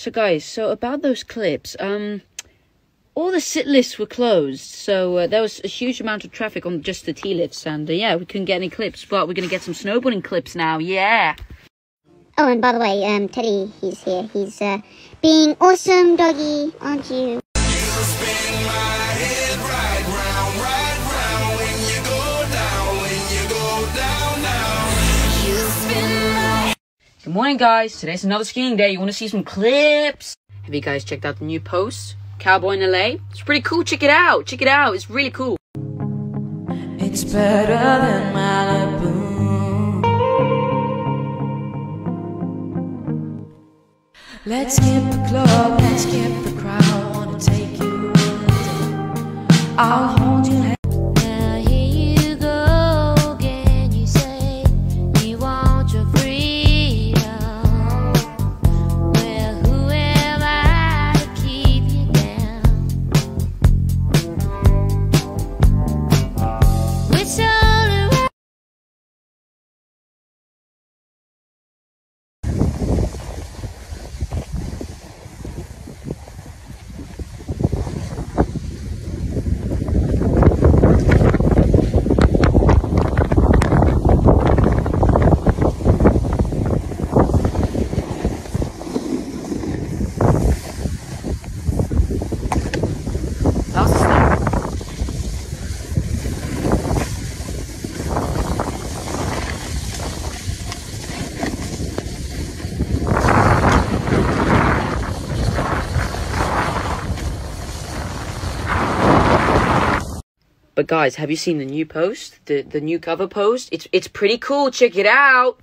So guys, so about those clips, um, all the sit lifts were closed, so uh, there was a huge amount of traffic on just the T lifts, and uh, yeah, we couldn't get any clips, but we're gonna get some snowboarding clips now. Yeah. Oh, and by the way, um, Teddy, he's here. He's uh, being awesome, doggy, aren't you? Good morning, guys. Today's another skiing day. You want to see some clips? Have you guys checked out the new post? Cowboy in LA? It's pretty cool. Check it out. Check it out. It's really cool. It's better than Malibu. Let's skip the club, let's skip the crowd. But guys, have you seen the new post? The the new cover post? It's it's pretty cool. Check it out.